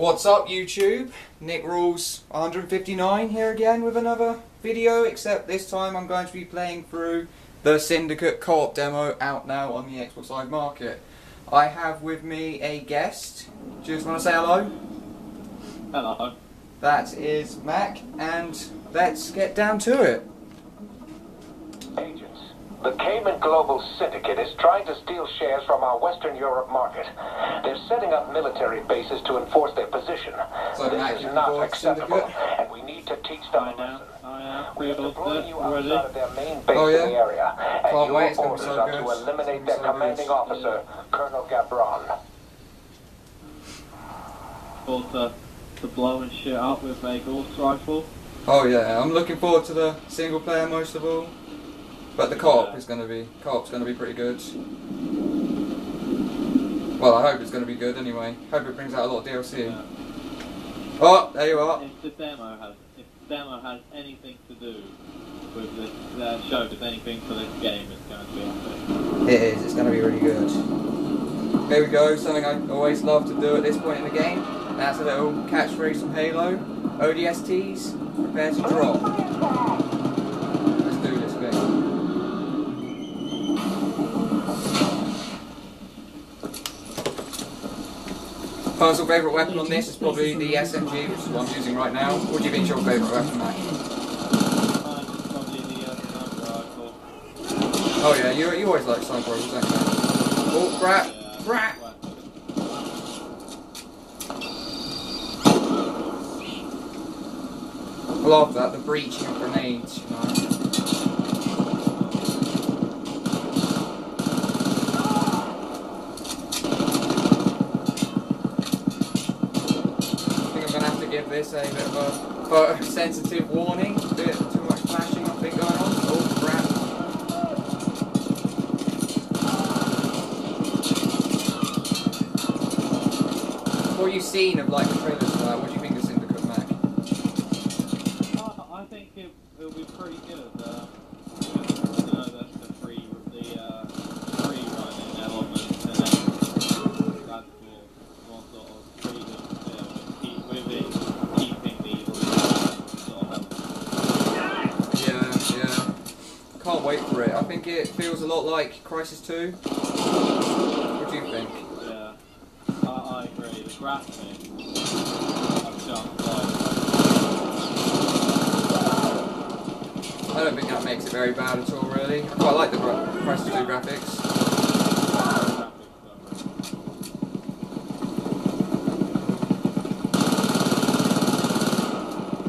What's up YouTube? Nick Rules 159 here again with another video except this time I'm going to be playing through the Syndicate co-op demo out now on the Xbox Live Market. I have with me a guest. Do you just want to say hello? Hello. That is Mac and let's get down to it. Agents. The Cayman Global Syndicate is trying to steal shares from our Western Europe market. They're setting up military bases to enforce their position. So, this is not acceptable, Syndicate? and we need to teach them I a know. lesson. I am. We We are deploying you already. outside of their main base Oh, yeah? in the area, and Can't your wait, gonna orders so are good. to eliminate their so commanding good. officer, Colonel Gabron. Both to, to blow and shit up with a Gauss rifle. Oh yeah, I'm looking forward to the single player most of all. But the co-op is going to be co-op's going to be pretty good. Well, I hope it's going to be good anyway. Hope it brings out a lot of DLC. Yeah. Oh, there you are. If the demo has, if the demo has anything to do with this uh, show, if anything for this game, it's going to be epic. It is. It's going to be really good. Here we go. Something I always love to do at this point in the game. That's a little catchphrase from Halo. ODSTs, prepare to drop. Let's do this thing. Personal favourite weapon on this is probably the SMG, which is what I'm using right now. What do you think's your favourite weapon, Mac? Mine's probably the uh. Oh yeah, you, you always like sniper rifles, don't you? Oh crap! Crap! I love that, the breaching of grenades, you know. I think I'm gonna this a bit of a sensitive warning. A bit too much flashing I think going on. Oh crap. What have you've seen of like the trailers for that, what you think of Syndicate Mac? Uh, I think it, it'll be pretty good. Uh, you know, that's the free, the uh, free running element, and then that's for more sort of freedom yeah, with, keep, with it keeping the sort of element. Yeah, yeah. Can't wait for it. I think it feels a lot like Crysis 2. What do you think? Yeah, I, I agree. The graphics have jumped like I don't think that makes it very bad at all, really. I quite like the Crysis 2 graphics. graphics.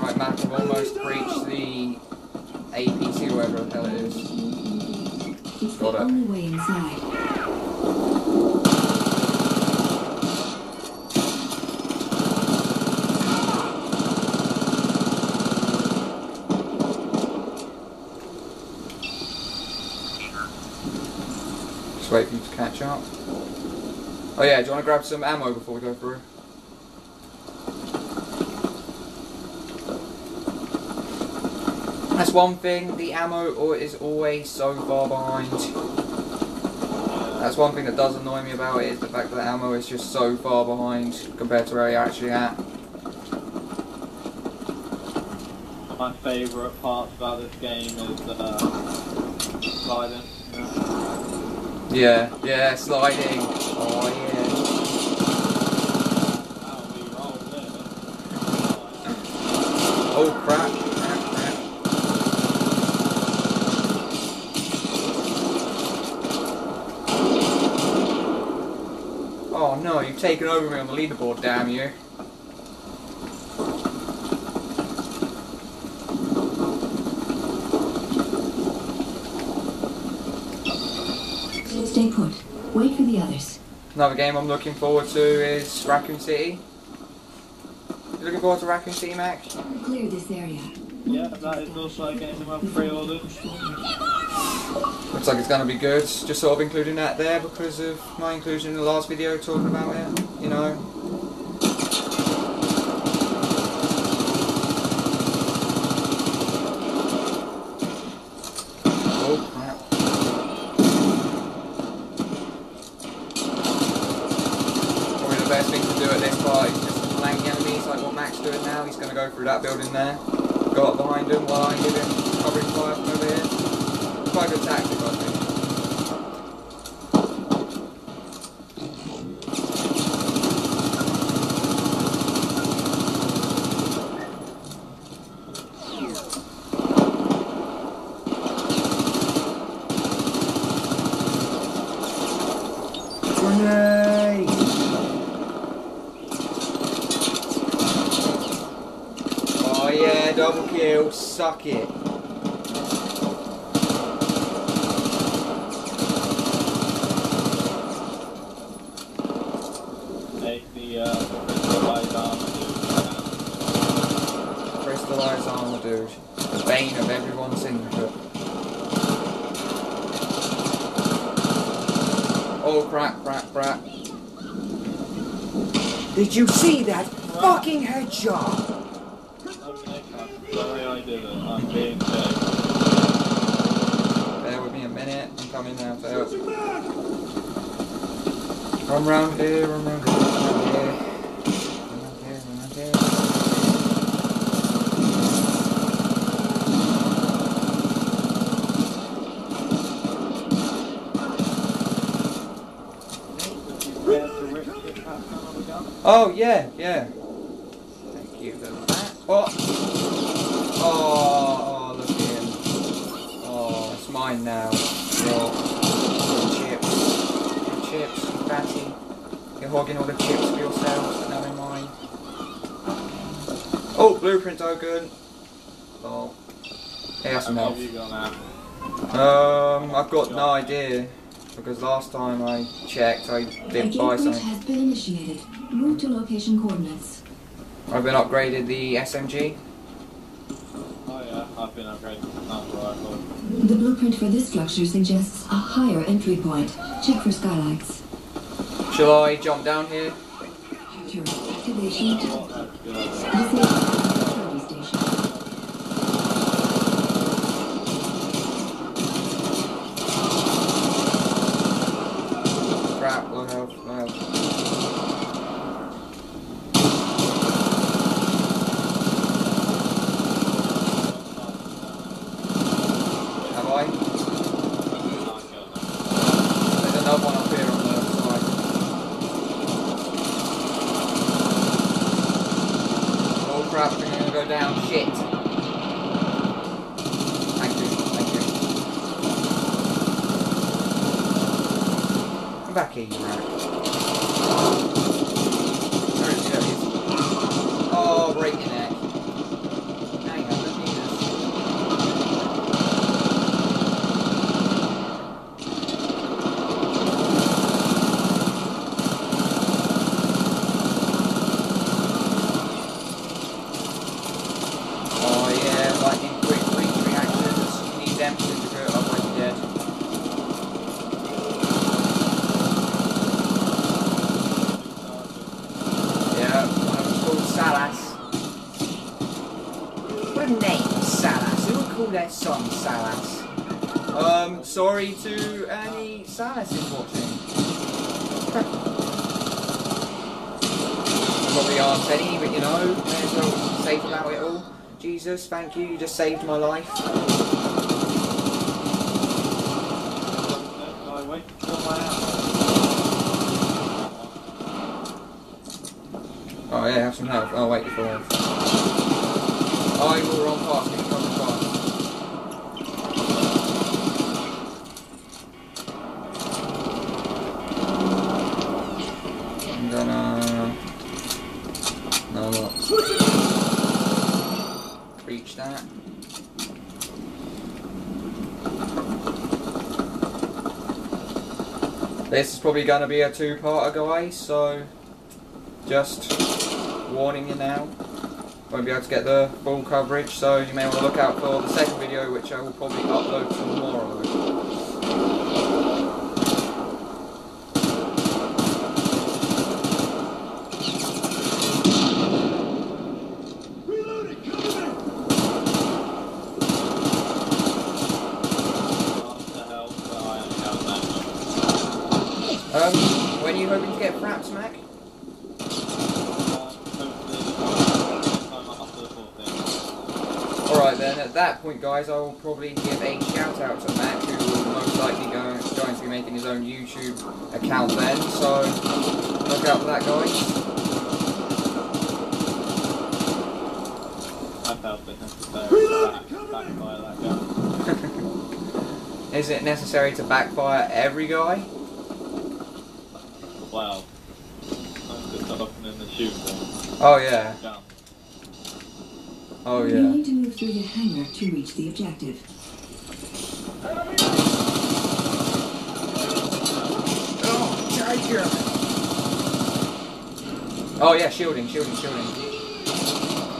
Right, Mac, I've almost breached the APC whatever the hell it is. It's Got the it. only way inside. Just wait for you to catch up. Oh yeah, do you want to grab some ammo before we go through? That's one thing, the ammo is always so far behind. That's one thing that does annoy me about it is the fact that the ammo is just so far behind compared to where you're actually at. My favourite parts about this game is uh, sliding. Yeah, yeah, sliding. Oh yeah. How we roll there. Oh crap. crap, crap. No, you've taken over me on the leaderboard, damn you. Stay put. Wait for the others. Another game I'm looking forward to is Raccoon City. You looking forward to Raccoon City, Max? Clear this area. Yeah, that is also a game I've pre-ordered. Looks like it's going to be good. Just sort of including that there because of my inclusion in the last video talking about it. You know. Oh crap. best thing to do at this part just flanking enemies like what Mac's doing now. He's going to go through that building there. Go up behind him while I give him covering fire from over here. Good tactic, I think. Oh yeah, double kill, suck it. Dude. The bane of everyone's syndicate. Oh crap, crap, crap. Did you see that fucking headshot? Okay, sorry I did it. I'm being chased. Bear with me a minute, I'm coming now to help. Run round here, run round here, run round here. Run round here, run round here. Prepare to rip it back on the gun. Oh yeah, yeah. Thank you for that. Oh, oh, oh look at him. Oh, it's mine now. Your, your chips, your chips, you fatty. You're hogging all the chips for yourself, but now they're mine. Oh, blueprint token. Oh. Hey, that's some How health. have you got now? Um, I've got no idea because last time I checked, I did gate buy breach something. has been initiated. Move to location coordinates. I've been upgraded the SMG. Oh yeah, I've been upgraded to sniper rifle. The blueprint for this structure suggests a higher entry point. Check for skylights. Shall I jump down here? Sure. Activation. Oh, that's good. Disable security station. Crap, low health, low health. Have I? There's another one up here on the side. Oh crap, we're gonna go down. Shit. Thank you, thank you. Come back here, you rat. There it is, there it is. Oh, break your neck. Hang on, let me just... Oh yeah, lightning quick breach reactions. You need them to syndicate, otherwise you're dead. Yeah, one of them's called Salas. What a name, Salas. Who would call their son Salas? Um, sorry to any Salases watching. Probably aren't any, but you know, may as well be safe about it all. Jesus, thank you, you just saved my life. I wait till my ammo. Oh yeah, have some help. I'll wait, for. Oh, you were on past me, come past. I'm gonna... No, what? Reach that. This is probably gonna be a two-parter, guys, so... Just warning you now. Won't be able to get the full coverage, so you may want to look out for the second video, which I will probably upload tomorrow. What the hell? But I only have that much. Um, when are you hoping to get Fraps, Mac? Uh, hopefully at that point, guys, I will probably give a shout out to Matt, who will most likely go, going to be making his own YouTube account then. So look out for that, guys. I felt it necessary backfire that gun. Is it necessary to backfire every guy? Well, I'm just opening the chute Oh yeah. gun. Oh You yeah. need to move through the hangar to reach the objective. Oh yeah, shielding, shielding, shielding.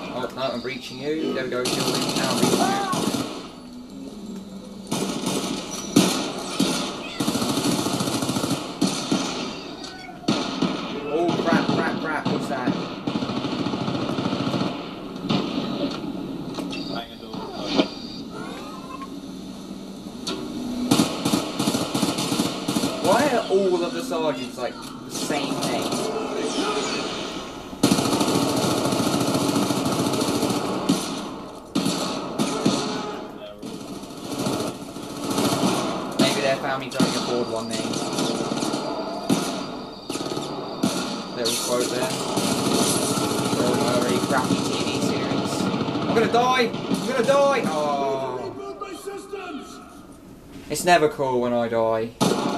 Oh no, I'm breaching you. There we go, shielding. Now I'm breaching you. Oh crap, crap, crap, what's that? Bang a door closed. Why are all of the sergeants like the same name? Maybe their families only afford one name. Little quote there. Bill Murray, crappy TV series. I'm gonna die! I'm gonna die! Oh. It's never cool when I die.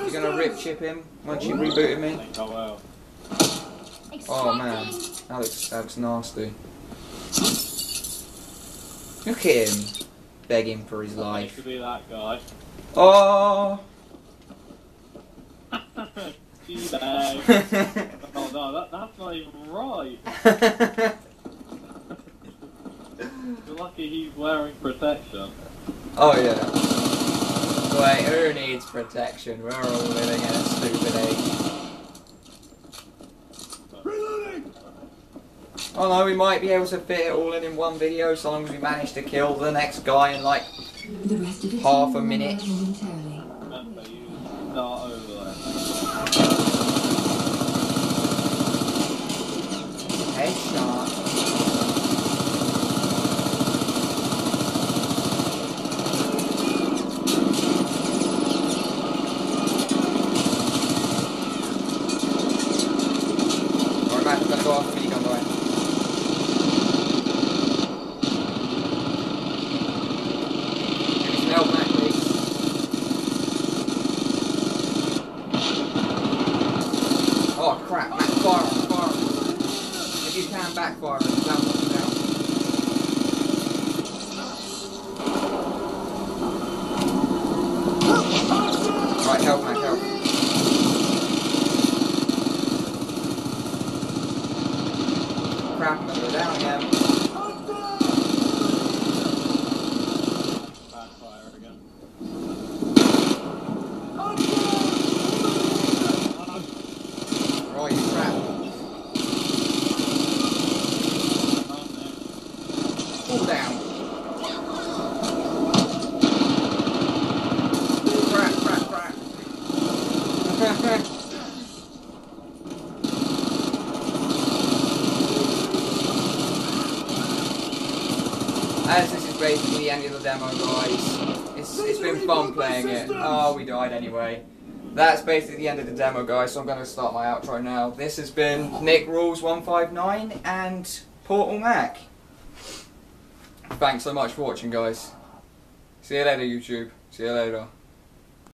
You're gonna, rip chip him once you rebooted me? think I. Oh man, that looks, that looks nasty. Look at him, begging for his life. used be that guy. Oh! Oh no, that, that's not even right. You're lucky he's wearing protection. oh yeah. Wait, who needs protection? We're all living in a stupid age. Oh no, we might be able to fit it all in in one video so long as we manage to kill the next guy in like The rest of Half a minute. arrive momentarily. Remember, you start over there. headshot. Alright, Matt, I'm gonna go off minigun guy. Give me some help, Matt, please. Oh crap, Matt, fire on, fire on. If you can backfire, it's down, down, down. Right, help, Matt, help. Crap, gonna down again. Backfire again. Right, you crap. Fall down. Crap, crap, crap. As this is basically the end of the demo, guys. It's, it's been fun playing it. Oh, we died anyway. That's basically the end of the demo, guys, so I'm going to start my outro now. This has been Nick Rules159 and Portal Mac. Thanks so much for watching, guys. See you later, YouTube. See you later.